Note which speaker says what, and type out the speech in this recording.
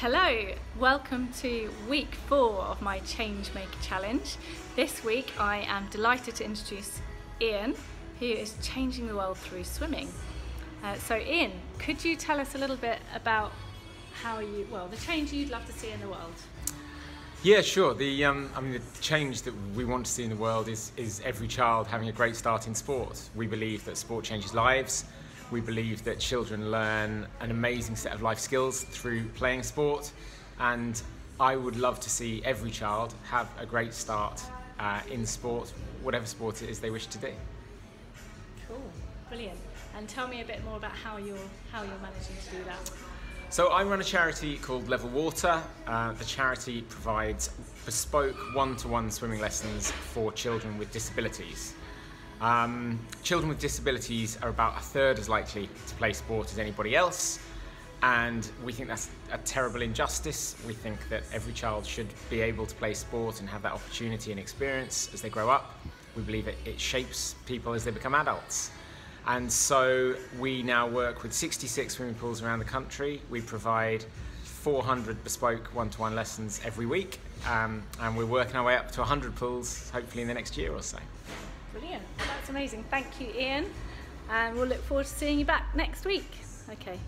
Speaker 1: Hello, welcome to week four of my Changemaker Challenge. This week I am delighted to introduce Ian, who is changing the world through swimming. Uh, so, Ian, could you tell us a little bit about how you, well, the change you'd love to see in the world?
Speaker 2: Yeah, sure. The um, I mean, the change that we want to see in the world is is every child having a great start in sport. We believe that sport changes lives. We believe that children learn an amazing set of life skills through playing sport, and I would love to see every child have a great start uh, in sport, whatever sport it is they wish to do.
Speaker 1: Cool, brilliant. And tell me a bit more about how you're how you're managing to do that.
Speaker 2: So I run a charity called Level Water. Uh, the charity provides bespoke one-to-one swimming lessons for children with disabilities. Um, children with disabilities are about a third as likely to play sport as anybody else, and we think that's a terrible injustice. We think that every child should be able to play sport and have that opportunity and experience as they grow up. We believe it, it shapes people as they become adults. And so we now work with 66 swimming pools around the country. We provide 400 bespoke one-to-one lessons every week, um, and we're working our way up to 100 pools, hopefully in the next year or so.
Speaker 1: Brilliant, that's amazing. Thank you, Ian. And we'll look forward to seeing you back next week. Okay,